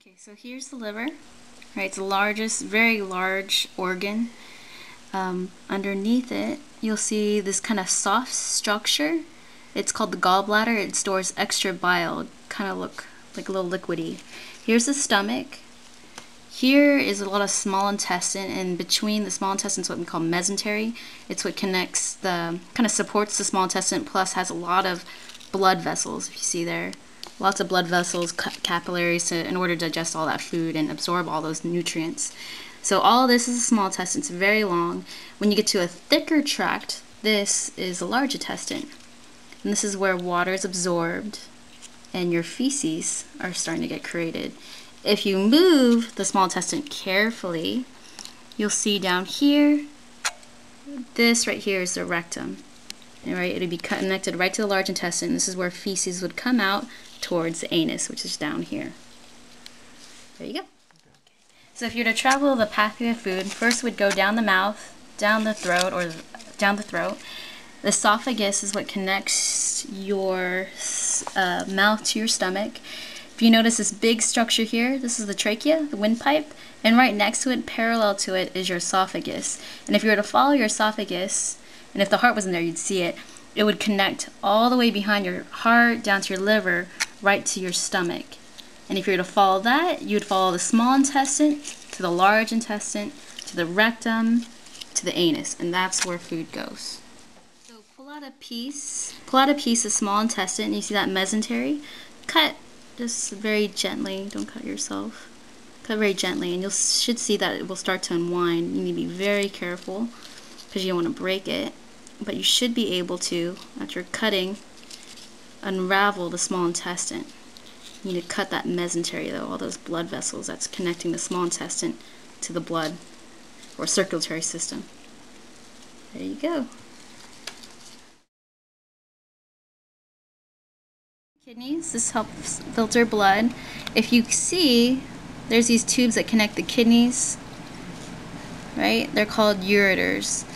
Okay, so here's the liver. Right, it's the largest, very large organ. Um, underneath it, you'll see this kind of soft structure. It's called the gallbladder. It stores extra bile, kind of look like a little liquidy. Here's the stomach. Here is a lot of small intestine, and between the small intestine is what we call mesentery. It's what connects the, kind of supports the small intestine, plus has a lot of blood vessels, if you see there lots of blood vessels, capillaries to, in order to digest all that food and absorb all those nutrients. So all this is a small intestine. It's very long. When you get to a thicker tract, this is a large intestine. And this is where water is absorbed and your feces are starting to get created. If you move the small intestine carefully, you'll see down here, this right here is the rectum. Right, it'd be connected right to the large intestine. This is where feces would come out towards the anus, which is down here. There you go. So if you were to travel the pathway of food, first would go down the mouth, down the throat, or down the throat. The esophagus is what connects your uh, mouth to your stomach. If you notice this big structure here, this is the trachea, the windpipe, and right next to it, parallel to it, is your esophagus. And if you were to follow your esophagus, and if the heart wasn't there, you'd see it, it would connect all the way behind your heart, down to your liver, right to your stomach. And if you were to follow that, you would follow the small intestine to the large intestine, to the rectum, to the anus, and that's where food goes. So pull out a piece, pull out a piece of small intestine, and you see that mesentery? Cut just very gently, don't cut yourself. Cut very gently, and you should see that it will start to unwind. You need to be very careful because you don't want to break it, but you should be able to, after cutting, unravel the small intestine. You need to cut that mesentery though, all those blood vessels that's connecting the small intestine to the blood or circulatory system. There you go. Kidneys, this helps filter blood. If you see, there's these tubes that connect the kidneys, right? They're called ureters.